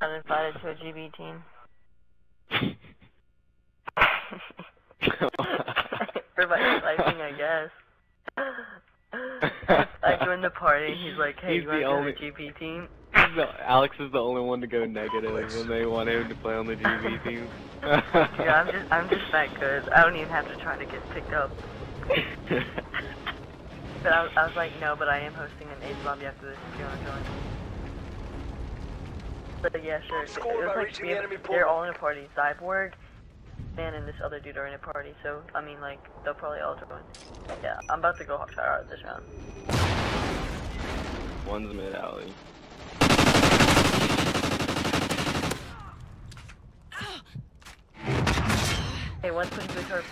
I'm invited to a GB team. For my I guess. I joined the party. He's like, "Hey, He's you want to only- the GB team?" No, Alex is the only one to go negative when they want him to play on the GB team. Yeah, I'm just, I'm just that good. I don't even have to try to get picked up. But I, I was like, no, but I am hosting an Ace Zombie after this. If you want to join. But yeah, sure. Score it was like reaching we- the they're all in a party. Cyborg, man, and this other dude are in a party. So I mean, like, they'll probably all join. Yeah, I'm about to go try out this round. One's mid alley. Hey, one's pushing through her.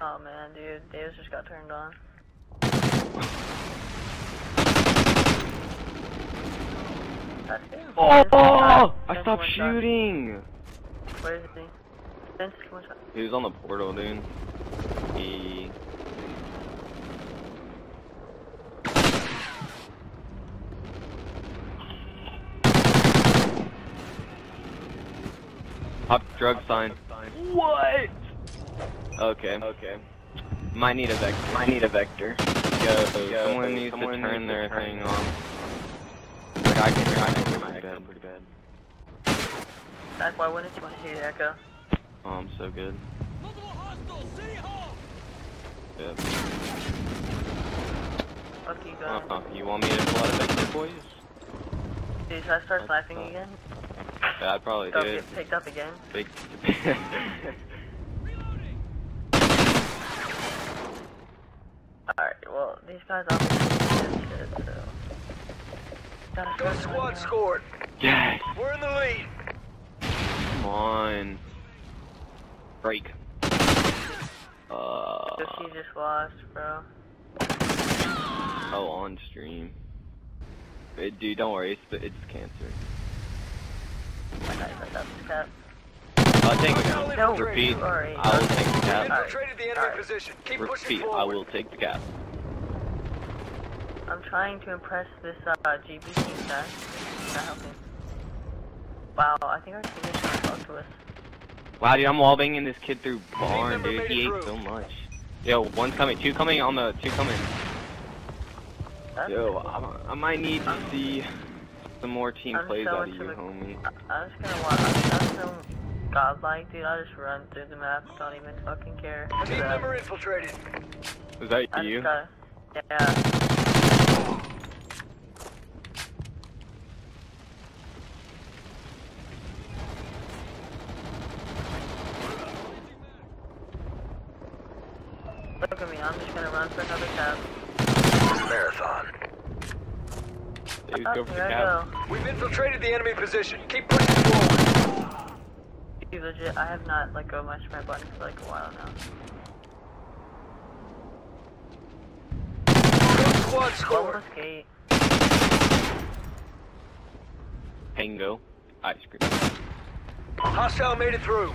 Oh man, dude, Davis just got turned on. That's. Oh! I stopped shooting! Where is he? Vince. He was on the portal, dude. He... Pop drug sign. What? Okay. Okay. Might need a vector. Might need a vector. Yo, someone needs to turn their thing on. Like I can, I can hear my echo pretty bad. That's why wouldn't you want to hear the echo? Oh, I'm so good. You guys. Uh, you want me to pull out a vector, boys? Dude, should I start uh, sniping again? Yeah, I'd probably Don't do it. get picked up again. Big. Alright, well, these guys obviously did shit, so... Gotta squad scored. yes! We're in the lead. Come on. Break. Uh. So she just lost, bro. Oh, on stream. Eh, dude, don't worry. It's it's cancer. My guy got that cap. I'll take the No, cap. Repeat. I will take the cap. infiltrated the enemy position. Keep pushing Repeat. forward. I will take the cap. I'm trying to impress this uh, GB team guy. Not helping. Wow, I think our team is trying to talk to us. Wow, dude, I'm wall banging this kid through barn, dude. He ate through. so much. Yo, one's coming. Two coming on the. Two coming. That's Yo, I, I might need to see some more team I'm plays so out of you, the- homie. I'm just gonna watch. I'm so godlike, dude. I just run through the map. Don't even fucking care. Look Team at member infiltrated. Was that I you? just gotta. Yeah. Look at me, I'm just gonna run for another cap. Marathon. Dude, Oh, go for the here I cap. go. We've infiltrated the enemy position. Keep pushing forward. Dude, legit, I have not let go of my sprint button for like a while now. Good squad One scored. was gate. Tango. Ice cream. Hostile made it through.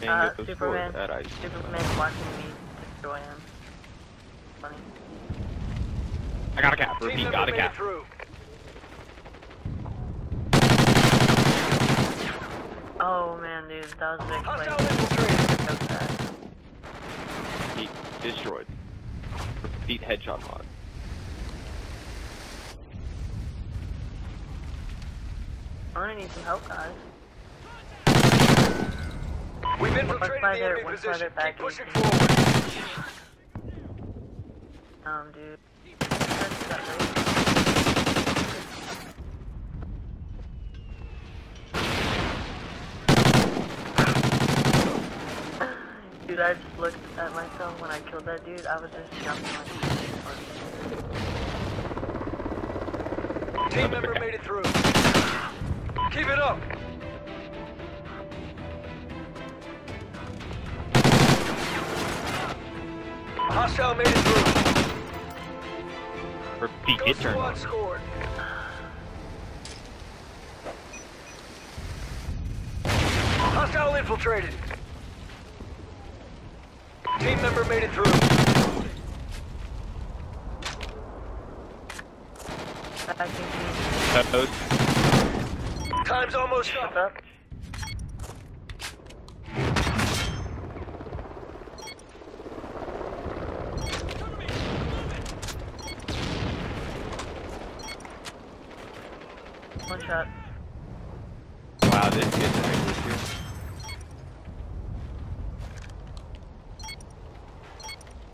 Tango Uh, scored Superman. at ice cream. Superman's watching me destroy him. Funny. I got a cap. Repeat, member got a cap. through. Oh man, dude, that was a big play. Hostile infiltrated. Choke that. Repeat, destroyed. Repeat, headshot mod. I'm gonna need some help, guys. We've infiltrated the enemy position. Keep pushing forward. Um, dude. That's got me. Dude, I just looked at myself when I killed that dude. I was just jumping like Team member made it through. Keep it up. Hostile made it through. Repeat, Good get turned squad on. scored. Hostile infiltrated. Team member made it through. I think he Time's almost What's up. One shot. Wow, this kid's an English here.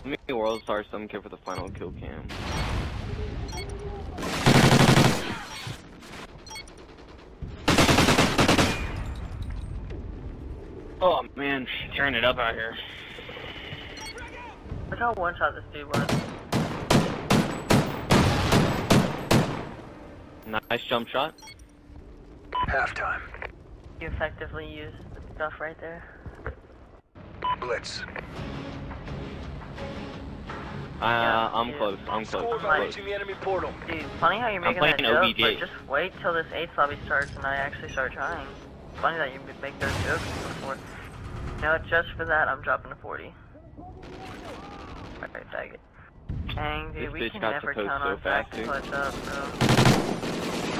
Let me world star some kid for the final kill cam. Oh man, tearing it up out here. Look how one shot this dude was. Nice jump shot. Halftime. You effectively used the stuff right there. Blitz. Uh, I'm yeah. close. I'm close. I'm close. the enemy portal. Dude, funny how you're I'm making that playing joke, but OBJ. just wait till this 8th lobby starts and I actually start trying. Funny that you would make those jokes before. You know, just for that, I'm dropping to 40. Alright, tag it. Dang, dude, This we can never count so on Zach fast, to clutch up, bro.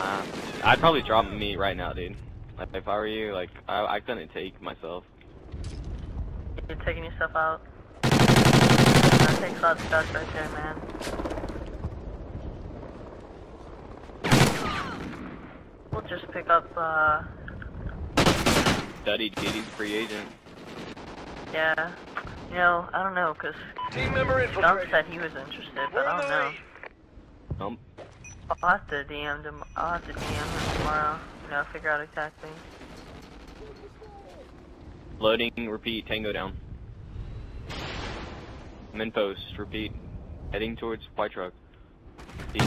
Uh, I'd probably drop me right now, dude. Like, if I were you, like, I, I couldn't take myself. You're taking yourself out. That takes a lot of stuff right there, man. We'll just pick up, uh, Duddy Diddy's free agent. yeah. You know, I don't know, cause Team member Dump said he was interested, but I don't the know. lead. I'll have to DM him. I'll have to DM him tomorrow. You know, figure out exactly. loading, repeat, tango down. I'm in post, repeat. Heading towards white truck. Repeat.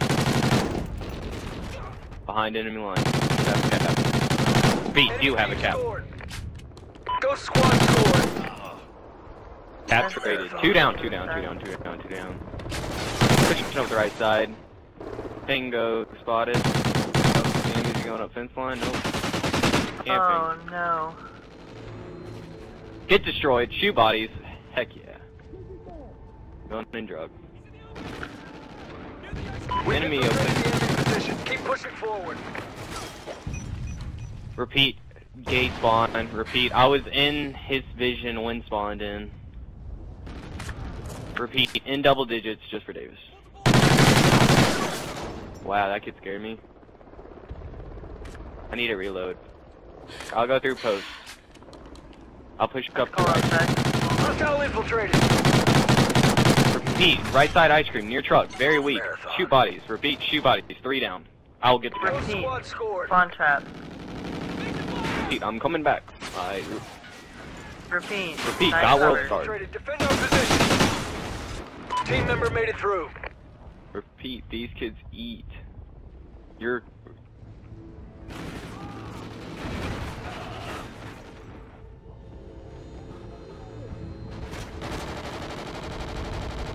Behind enemy line. Cap, cap. Repeat, you have a Enemy cap. Go squad score. Cap traded. Two down, two down, two down, two down, two down. Pushing up the right side. Tango spotted. Oh, damn, going up fence line? Nope. Camping. Oh no. Get destroyed. Shoe bodies. Heck yeah. Gun and drug. We Enemy infiltrated open. enemy position. Keep pushing forward. Repeat. Gate spawn. Repeat. I was in his vision when spawned in. Repeat. In double digits just for Davis. Wow, that kid scared me. I need a reload. I'll go through post. I'll push up to Call right. outside. Hostile infiltrated. Repeat. Right side ice cream near truck. Very weak. Marathon. Shoot bodies. Repeat. Shoot bodies. Three down. I'll get the Go. Repeat. squad scored. Spawn trap. Repeat. I'm coming back. I Repeat. Repeat, Nice got world cover. star. Defend our position. Team member made it through. repeat. These kids eat. You're.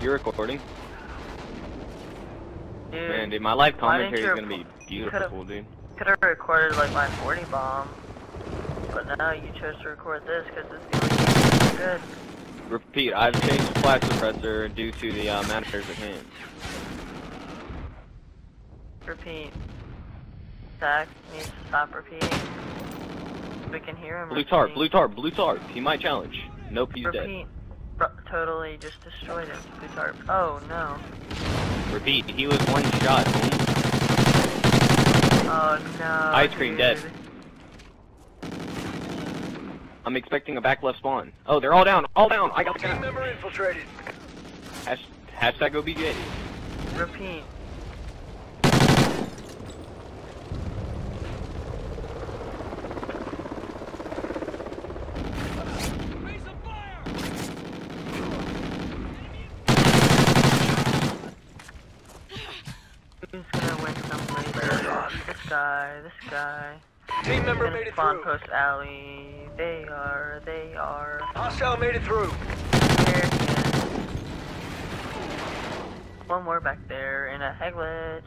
You're recording? Dude, Man, dude, my live commentary is gonna be beautiful, dude. could have recorded like my 40 bomb. But now you chose to record this because it's the only thing good. Repeat, I've changed the flash suppressor due to the uh, matters at hand. Repeat. Zach needs to stop repeating. We can hear him. Blue tar, repeating. blue tar, blue tar. He might challenge. Nope, he's dead. Repeat. Bro, totally just destroyed him. Blue tarp. Oh no. Repeat, he was one shot. Oh no. Ice cream dead. I'm expecting a back left spawn. Oh, they're all down, all down. I got the Team guy. member infiltrated. Hash, hashtag OBJ. Repeat. Who's gonna win some later? This guy, this guy. Team member made it spawn through. post alley. They are, they are. Hostile made it through. There he is. One more back there in a head glitch.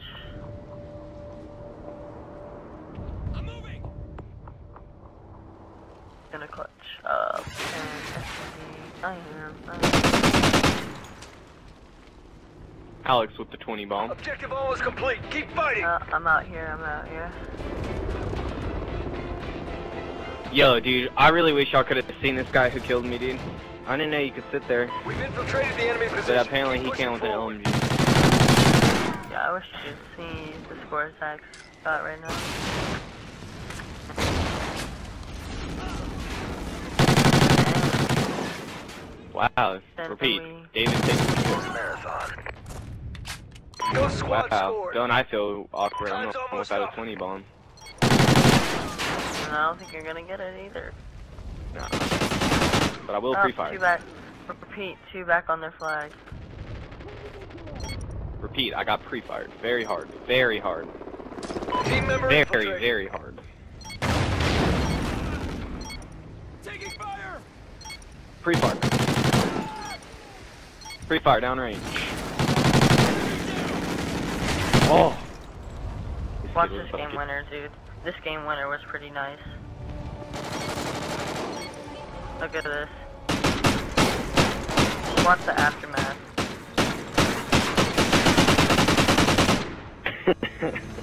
I'm moving. Gonna clutch up and. I am. I am. Alex with the 20 bomb. Objective all almost complete. Keep fighting. Uh, I'm out here. I'm out here. Yo, dude, I really wish y'all could have seen this guy who killed me, dude. I didn't know you could sit there, We've infiltrated the enemy position. but apparently Keep he can't with an. LMG. Yeah, I wish you could see the score Zach's got right now. Wow. Then Repeat. we- David takes the Marathon. No squad Wow. scored. Don't I feel awkward? I'm almost out of 20 bomb. And I don't think you're gonna get it either. Nah. But I will Oh, pre-fire. Two back. Repeat, two back on their flag. Repeat, I got pre-fired. Very hard. Very hard. Team member Very, infiltrated. very hard. Taking fire. Pre-fire. Pre-fire, downrange. Watch this game winner, dude. This game winner was pretty nice. Look at this. Watch the aftermath.